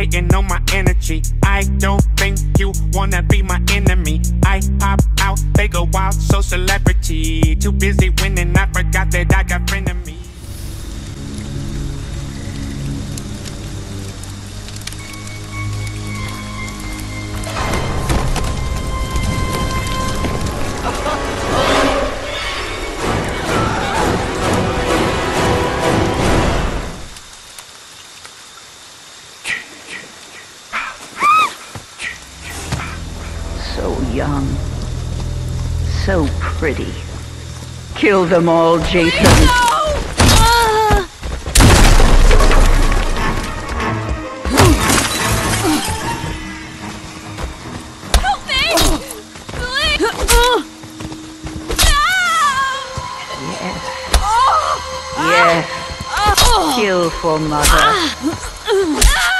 hating on my energy. I don't think you wanna be my enemy. I pop out, they go wild, so celebrity. Too busy winning, I forgot that I got frenemies. Young. So pretty. Kill them all, Jason. Ah! Help me! Please! Yes. Ah! Yes. Kill for mother. Ah!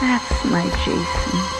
That's my Jason.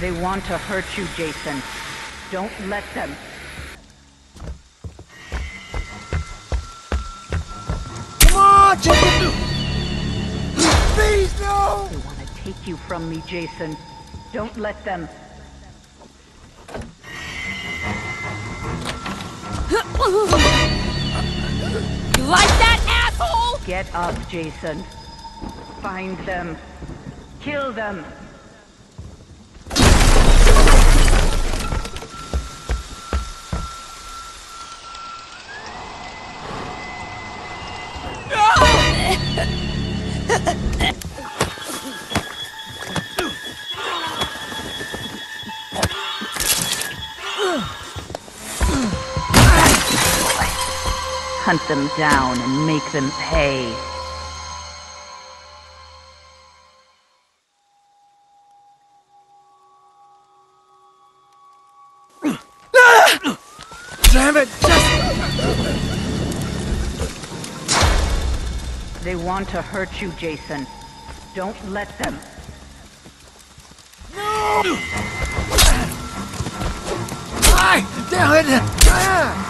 They want to hurt you, Jason. Don't let them. Come on, Jacob! Please, no! They want to take you from me, Jason. Don't let them. You like that, asshole? Get up, Jason. Find them. Kill them. Hunt them down and make them pay. Damn it! Just They want to hurt you, Jason. Don't let them. Ay, damn it! Ah!